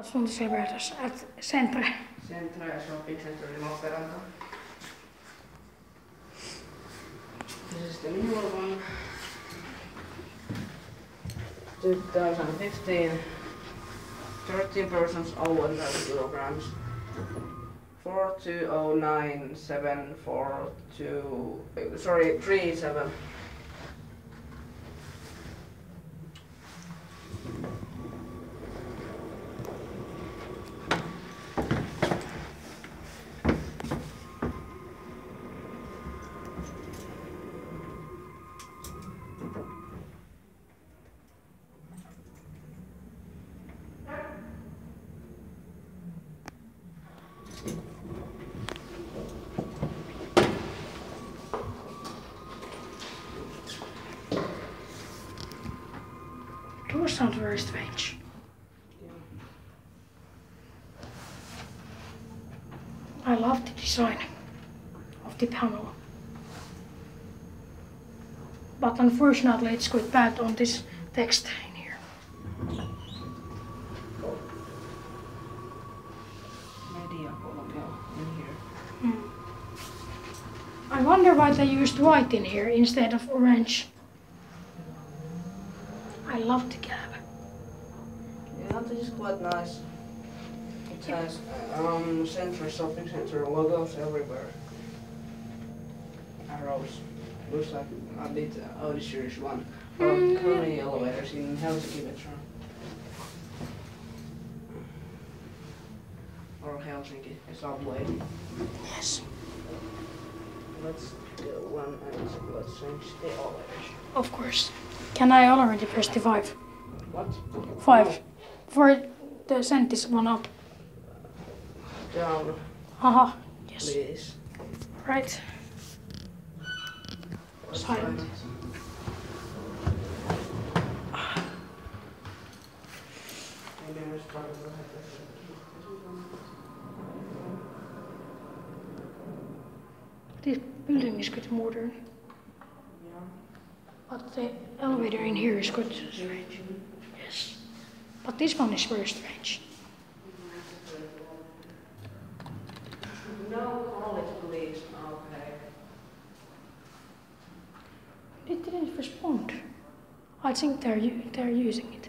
Assuntos Libertas at Centre. Centra ja shopping center in. This is the newer one. 2015. 13 persons over 30 kilograms. 4209742 sorry 37 Those sound very strange. I love the design of the panel. But unfortunately it's quite bad on this text wonder why they used white in here instead of orange. I love the cab. Yeah, this is quite nice. It has um, Century Shopping Center logos everywhere. Arrows. Looks like a bit uh, Audi Series 1. Or Mm, yeah. currently elevators in Helsinki Metro. Or Helsinki subway. Yes. Let's go one and let's change the elevators. Of course. Can I already press the five? What? Five. For the send this one up. Down, Haha. Yes. please. Right. Silent. try Maybe I start with This building is quite modern. Yeah. But the elevator in here is quite strange. Yes. But this one is very strange. No, it please. Okay. It didn't respond. I think they're they're using it.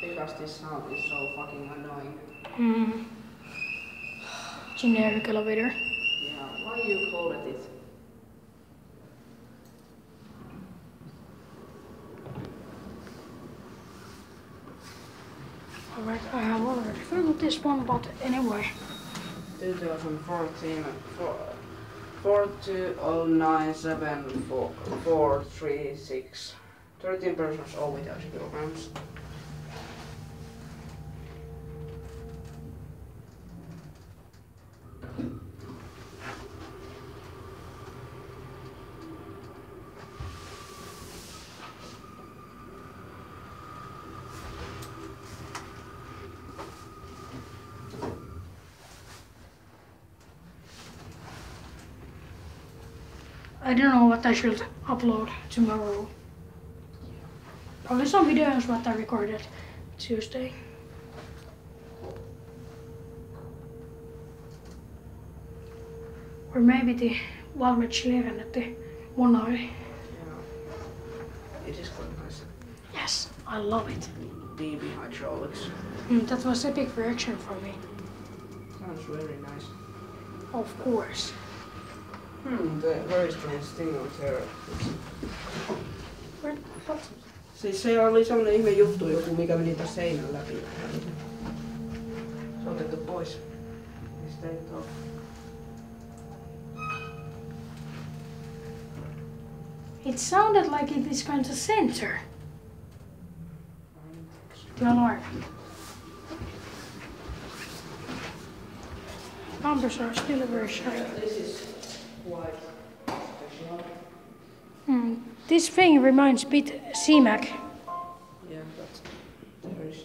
Because this sound is so fucking annoying. Hmm. Generic elevator. Yeah, why you call it it? Alright, I have already filled this one, but anyway. 2014 four- 420974436 13 persons all without kilograms. I don't know what I should upload tomorrow. Probably some videos what I recorded Tuesday. Or maybe the Valmet lievennetty monari. Yeah. It is quite nice. Yes, I love it. DB hydraulics. Mm, that was a big reaction for me. Sounds very nice. Of course. Hmm, the very strange thing on there. Siis se oli ihme juttu joku, mikä meni tässä seinän läpi. Se on otettu pois. Ei sitä ei. It sounded like it is going to center. The alarm. Numbers are still very shiny. Special. Hmm, This thing reminds a bit CMAC. Yeah, but there is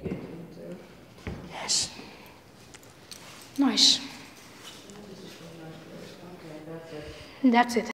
a gate in there. Yes. Nice. This is very nice place. Okay, that's it. That's it.